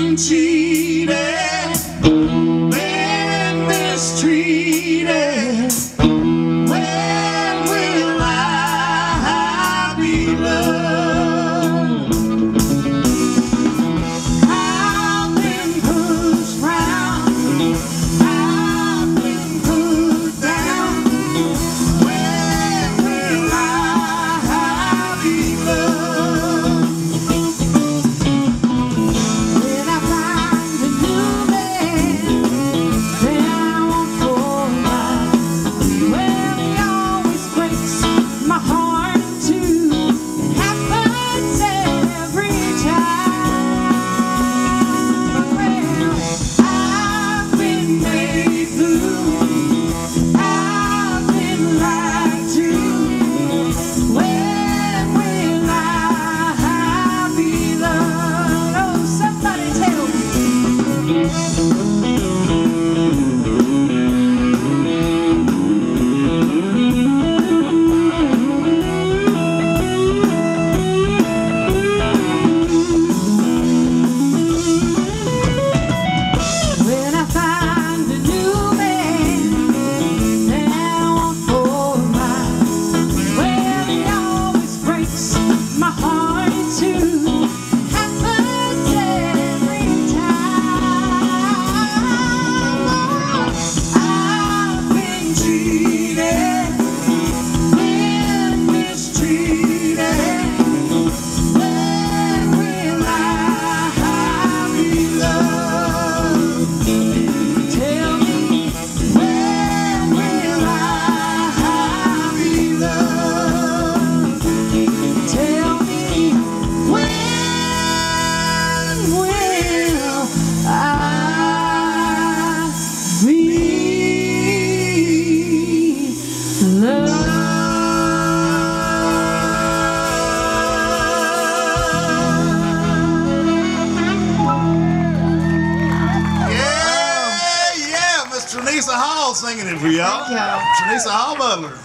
been cheated, been mistreated. I've been lied to. place. That's Hall singing it for y'all. Thank Hall Butler.